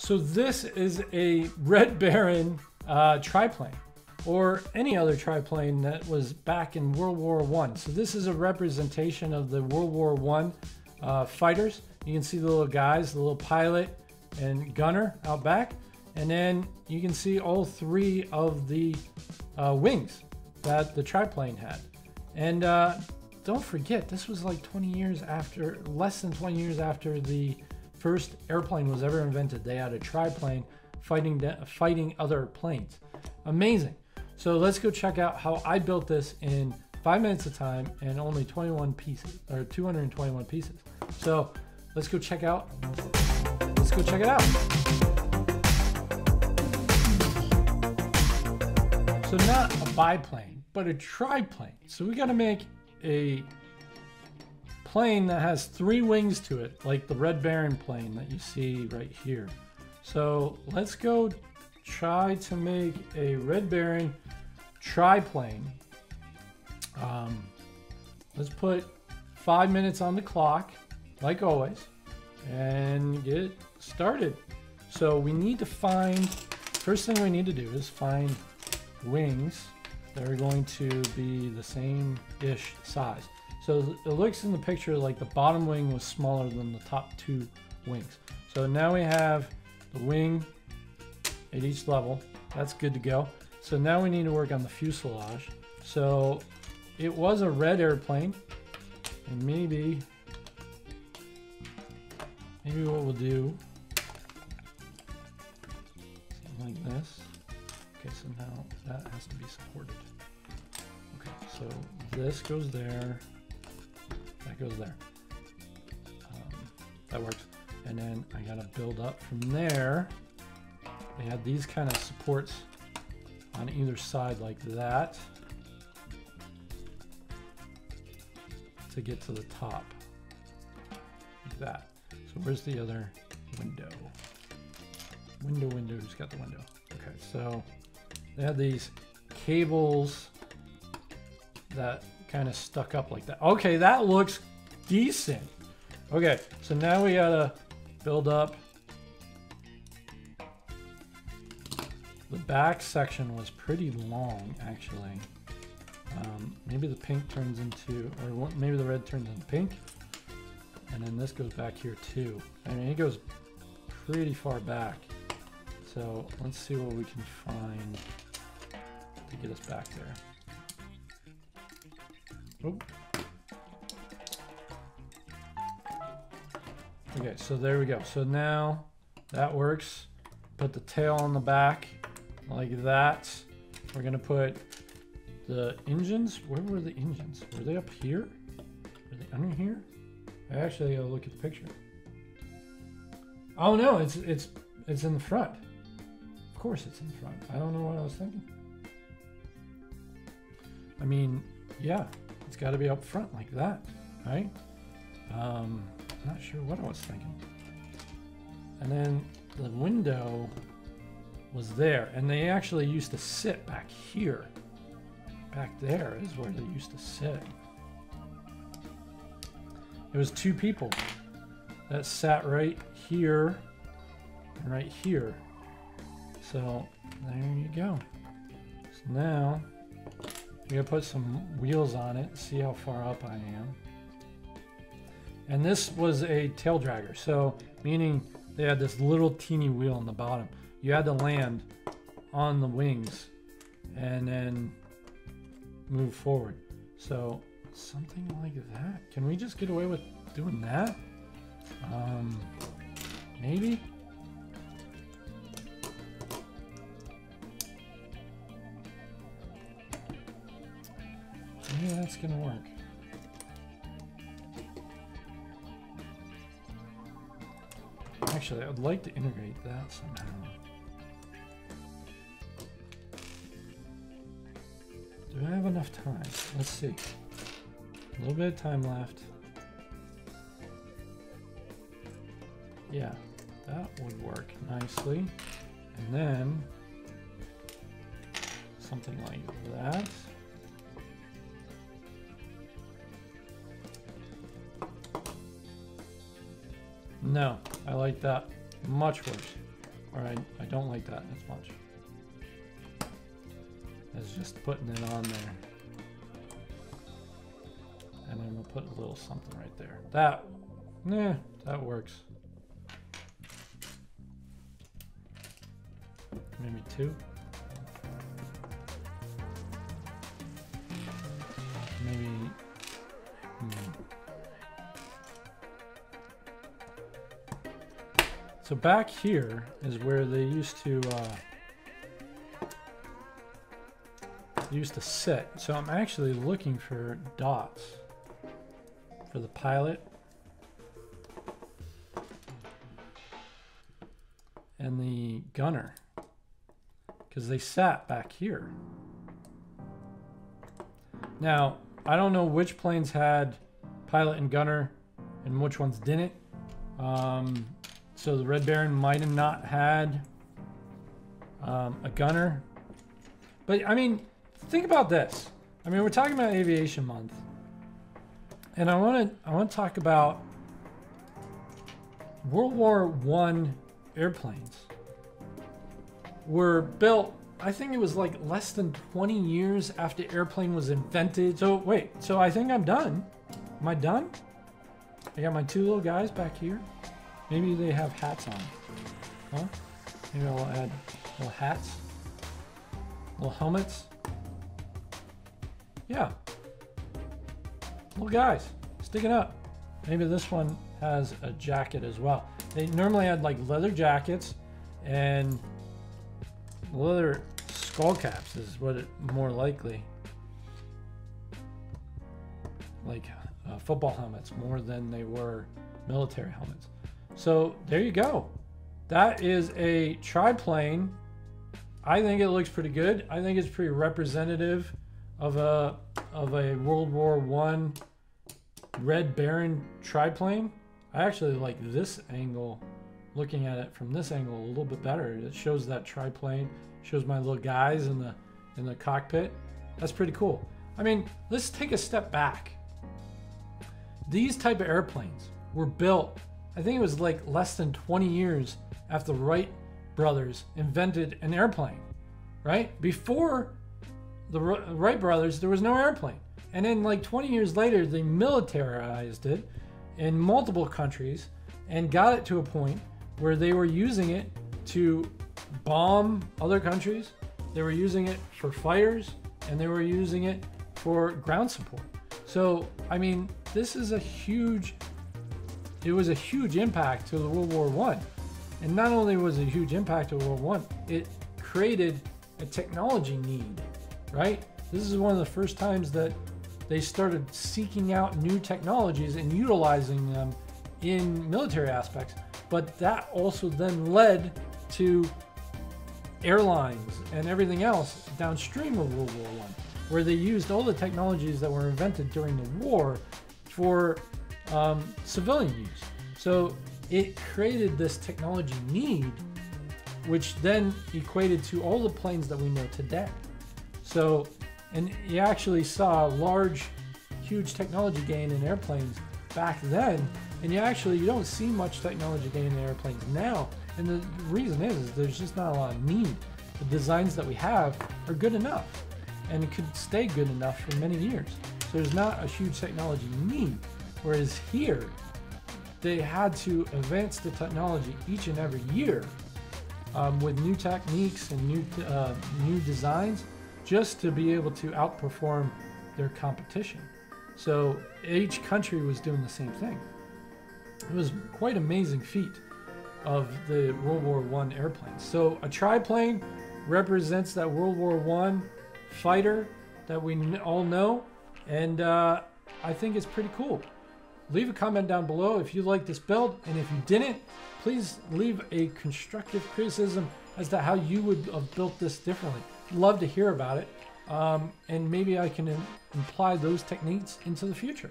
So this is a Red Baron uh, triplane or any other triplane that was back in World War One. So this is a representation of the World War One uh, fighters. You can see the little guys, the little pilot and gunner out back. And then you can see all three of the uh, wings that the triplane had. And uh, don't forget, this was like 20 years after, less than 20 years after the first airplane was ever invented. They had a triplane fighting fighting other planes. Amazing. So let's go check out how I built this in five minutes of time and only 21 pieces or 221 pieces. So let's go check out. Let's go check it out. So not a biplane, but a triplane. So we got to make a plane that has three wings to it, like the Red Baron plane that you see right here. So let's go try to make a Red Baron triplane. Um, let's put five minutes on the clock, like always, and get started. So we need to find, first thing we need to do is find wings that are going to be the same-ish size. So it looks in the picture like the bottom wing was smaller than the top two wings. So now we have the wing at each level. That's good to go. So now we need to work on the fuselage. So it was a red airplane and maybe maybe what we'll do something like this Okay, so now that has to be supported. Okay, so this goes there, that goes there. Um, that works. And then I gotta build up from there. They had these kind of supports on either side like that to get to the top, like that. So where's the other window? Window, window, who's got the window? Okay, so they had these cables that kind of stuck up like that. Okay, that looks decent. Okay, so now we gotta build up. The back section was pretty long, actually. Um, maybe the pink turns into, or maybe the red turns into pink. And then this goes back here too. I mean, it goes pretty far back. So let's see what we can find to get us back there. Okay, so there we go. So now that works. Put the tail on the back like that. We're gonna put the engines. Where were the engines? Were they up here? Are they under here? I actually gotta look at the picture. Oh no, it's it's it's in the front Of course it's in the front. I don't know what I was thinking. I mean, yeah, it's got to be up front like that, right? Um, not sure what I was thinking. And then the window was there, and they actually used to sit back here. Back there is where they used to sit. It was two people that sat right here and right here. So there you go. So now we gotta put some wheels on it, see how far up I am. And this was a tail dragger, so meaning they had this little teeny wheel on the bottom. You had to land on the wings and then move forward. So something like that. Can we just get away with doing that? Um, maybe? That's gonna work. Actually, I'd like to integrate that somehow. Do I have enough time? Let's see. A little bit of time left. Yeah, that would work nicely. And then something like that. No, I like that much worse. or I, I don't like that as much as just putting it on there. And I'm gonna put a little something right there. That, nah, that works. Maybe two. So back here is where they used to uh, used to sit. So I'm actually looking for dots for the pilot and the gunner because they sat back here. Now, I don't know which planes had pilot and gunner and which ones didn't. Um, so the Red Baron might have not had um, a gunner. But I mean, think about this. I mean, we're talking about aviation month. And I want to I want to talk about World War One airplanes were built I think it was like less than 20 years after airplane was invented. So wait, so I think I'm done. Am I done? I got my two little guys back here. Maybe they have hats on. Huh? Maybe I'll add little hats. Little helmets. Yeah. Little guys, sticking up. Maybe this one has a jacket as well. They normally had like leather jackets and leather skull caps is what it more likely. Like uh, football helmets more than they were military helmets. So there you go. That is a triplane. I think it looks pretty good. I think it's pretty representative of a of a World War One Red Baron triplane. I actually like this angle looking at it from this angle a little bit better. It shows that triplane, shows my little guys in the in the cockpit. That's pretty cool. I mean, let's take a step back. These type of airplanes were built, I think it was like less than 20 years after the Wright brothers invented an airplane, right? Before the Wright brothers, there was no airplane. And then like 20 years later, they militarized it in multiple countries and got it to a point where they were using it to bomb other countries, they were using it for fires, and they were using it for ground support. So, I mean, this is a huge, it was a huge impact to the World War One. And not only was it a huge impact to World War One, it created a technology need, right? This is one of the first times that they started seeking out new technologies and utilizing them in military aspects. But that also then led to airlines and everything else downstream of World War One, where they used all the technologies that were invented during the war for um, civilian use. So it created this technology need, which then equated to all the planes that we know today. So, and you actually saw large, huge technology gain in airplanes back then and you actually you don't see much technology gain in airplanes now. And the reason is, is there's just not a lot of need. The designs that we have are good enough and it could stay good enough for many years. So there's not a huge technology need. Whereas here, they had to advance the technology each and every year um, with new techniques and new uh, new designs just to be able to outperform their competition. So each country was doing the same thing. It was quite amazing feat of the World War One airplanes. So a triplane represents that World War One fighter that we all know, and uh, I think it's pretty cool. Leave a comment down below if you like this build, and if you didn't, please leave a constructive criticism as to how you would have built this differently. Love to hear about it, um, and maybe I can imply those techniques into the future.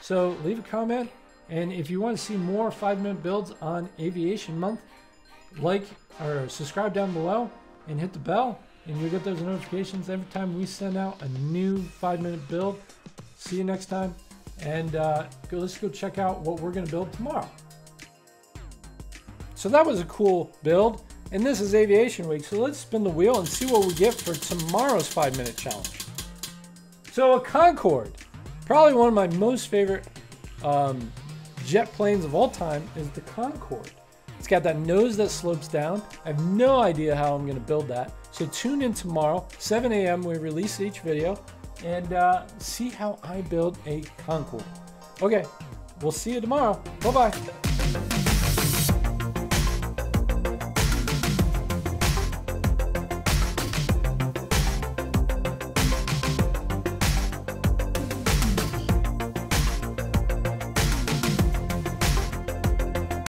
So leave a comment, and if you want to see more five minute builds on aviation month, like or subscribe down below and hit the bell, and you'll get those notifications every time we send out a new five minute build. See you next time, and uh, go, let's go check out what we're going to build tomorrow. So that was a cool build. And this is Aviation Week, so let's spin the wheel and see what we get for tomorrow's five minute challenge. So, a Concorde, probably one of my most favorite um, jet planes of all time, is the Concorde. It's got that nose that slopes down. I have no idea how I'm going to build that. So, tune in tomorrow, 7 a.m. We release each video and uh, see how I build a Concorde. Okay, we'll see you tomorrow. Bye bye.